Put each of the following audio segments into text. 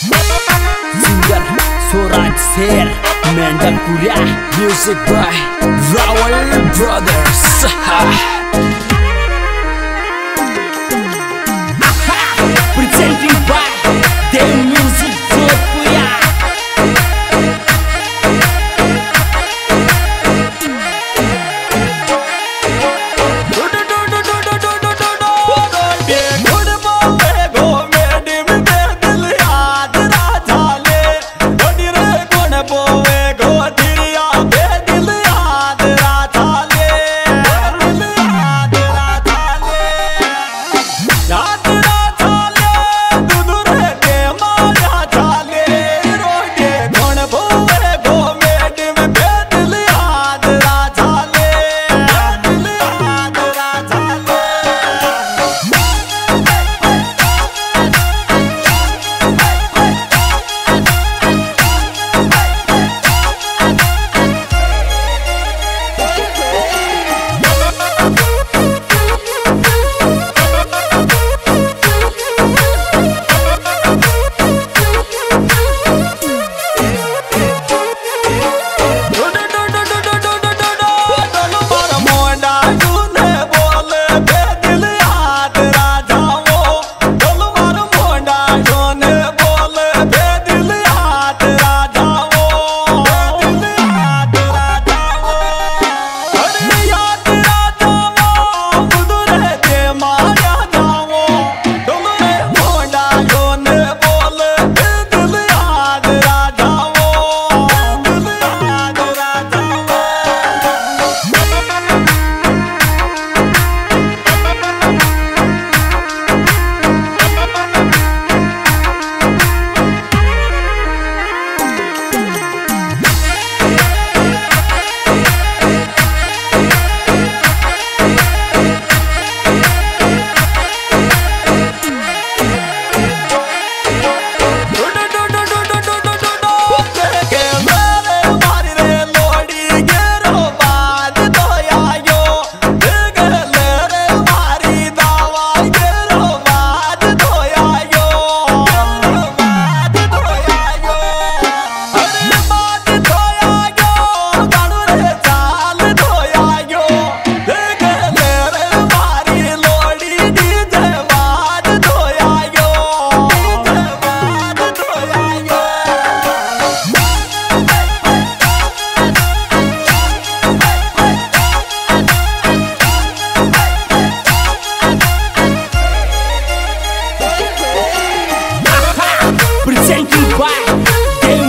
Singer Suraj Ser Mendakura Music by Rawal Brothers Hey.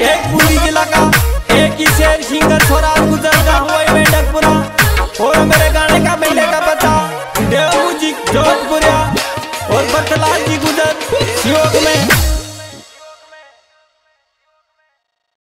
एक पूरी लगा एक ही शेर सिंगर छोरा गुजरता हुआ मेंढक पूरा और मेरे गाने का मेले का पता, देवू जी जोधपुरिया और बटलाल जी गुजर श्लोक में।